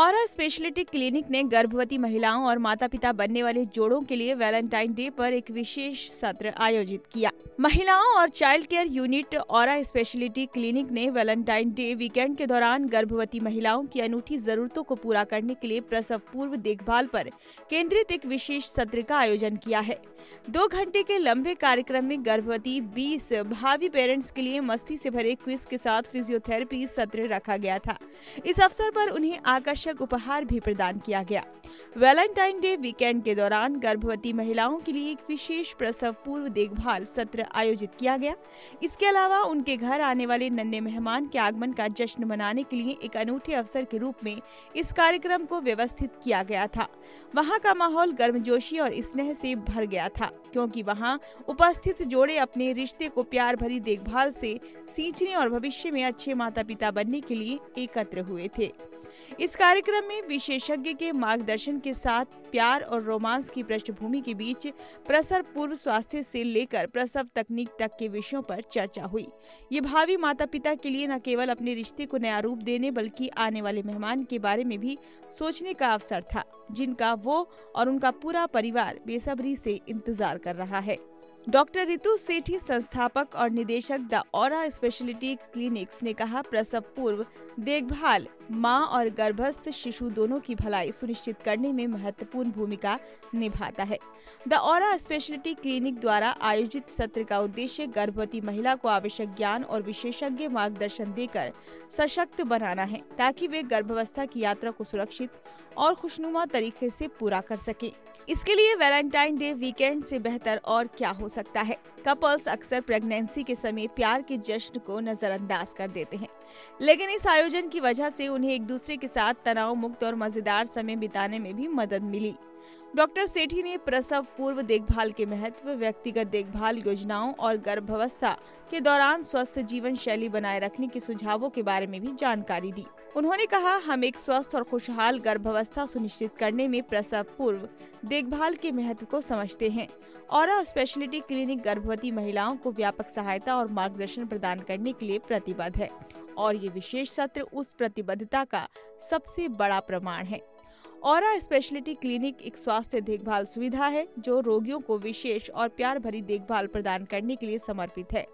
और speciality clinic ने गर्भवती महिलाओं और माता पिता बनने वाले जोड़ों के लिए वैलेंटाइन डे पर एक विशेष सत्र आयोजित किया। महिलाओं और चाइल्ड केयर यूनिट और स्पेशलिटी क्लिनिक ने वैलेंटाइन डे वीकेंड के दौरान गर्भवती महिलाओं की अनूठी जरूरतों को पूरा करने के लिए प्रसव पूर्व देखभाल पर केंद्रित एक विशेष सत्र का आयोजन किया है। दो घंटे के लंबे कार्यक्रम में गर्भवती 20 भावी पेरेंट्स के लिए मस्ती से भरे क्विज के साथ फिजियोथेरेपी सत्र रखा गया था। इस अवसर पर उन्हें आकर्षक उपहार भी प्रदान किया गया। वैलेंटाइन डे वीकेंड के दौरान गर्भवती महिलाओं के लिए एक विशेष प्रसव पूर्व देखभाल सत्र आयोजित किया गया। इसके अलावा उनके घर आने वाले नन्हे मेहमान के आगमन का जश्न मनाने के लिए एक अनूठे अवसर के रूप में इस कार्यक्रम को व्यवस्थित किया गया था। वहाँ का माहौल गर्मजोशी और स्नेह से भर गया था, क्योंकि वहाँ उपस्थित जोड़े अपने रिश्ते को प्यार भरी देखभाल से सींचने और भविष्य में अच्छे माता पिता बनने के लिए एकत्र हुए थे। इस कार्यक्रम में विशेषज्ञ के मार्गदर्शन के साथ प्यार और रोमांस की पृष्ठभूमि के बीच प्रसव पूर्व स्वास्थ्य से लेकर प्रसव तकनीक तक के विषयों पर चर्चा हुई। ये भावी माता पिता के लिए न केवल अपने रिश्ते को नया रूप देने, बल्कि आने वाले मेहमान के बारे में भी सोचने का अवसर था, जिनका वो और उनका पूरा परिवार बेसब्री से इंतज़ार कर रहा है। डॉक्टर रितु सेठी, संस्थापक और निदेशक द और स्पेशलिटी क्लिनिक्स ने कहा, प्रसव पूर्व देखभाल, माँ और गर्भस्थ शिशु दोनों की भलाई सुनिश्चित करने में महत्वपूर्ण भूमिका निभाता है। द और स्पेशलिटी क्लिनिक द्वारा आयोजित सत्र का उद्देश्य गर्भवती महिला को आवश्यक ज्ञान और विशेषज्ञ मार्गदर्शन देकर सशक्त बनाना है, ताकि वे गर्भावस्था की यात्रा को सुरक्षित और खुशनुमा तरीके से पूरा कर सके। इसके लिए वैलेंटाइन डे वीकेंड से बेहतर और क्या हो सकता है। कपल्स अक्सर प्रेगनेंसी के समय प्यार के जश्न को नजरअंदाज कर देते हैं। लेकिन इस आयोजन की वजह से उन्हें एक दूसरे के साथ तनाव मुक्त और मज़ेदार समय बिताने में भी मदद मिली। डॉक्टर सेठी ने प्रसव पूर्व देखभाल के महत्व, व्यक्तिगत देखभाल योजनाओं और गर्भावस्था के दौरान स्वस्थ जीवन शैली बनाए रखने के सुझावों के बारे में भी जानकारी दी। उन्होंने कहा, हम एक स्वस्थ और खुशहाल गर्भावस्था सुनिश्चित करने में प्रसव पूर्व देखभाल के महत्व को समझते हैं और स्पेशलिटी क्लिनिक गर्भवती महिलाओं को व्यापक सहायता और मार्गदर्शन प्रदान करने के लिए प्रतिबद्ध है और ये विशेष सत्र उस प्रतिबद्धता का सबसे बड़ा प्रमाण है। और स्पेशलिटी क्लिनिक एक स्वास्थ्य देखभाल सुविधा है, जो रोगियों को विशेष और प्यार भरी देखभाल प्रदान करने के लिए समर्पित है।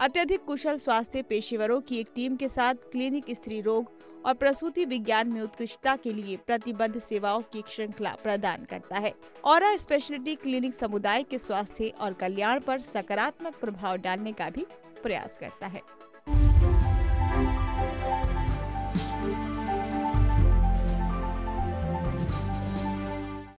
अत्यधिक कुशल स्वास्थ्य पेशेवरों की एक टीम के साथ क्लिनिक स्त्री रोग और प्रसूति विज्ञान में उत्कृष्टता के लिए प्रतिबद्ध सेवाओं की श्रृंखला प्रदान करता है। और स्पेशलिटी क्लिनिक समुदाय के स्वास्थ्य और कल्याण पर सकारात्मक प्रभाव डालने का भी प्रयास करता है।